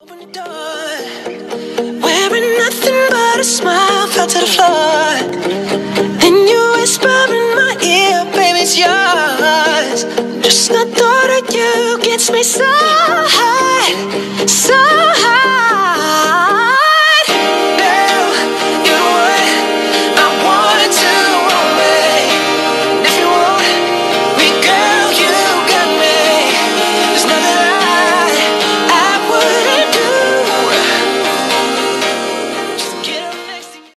Open the door, wearing nothing but a smile, fell to the floor. Then you whisper in my ear, baby, it's yours. Just the thought of you gets me so high.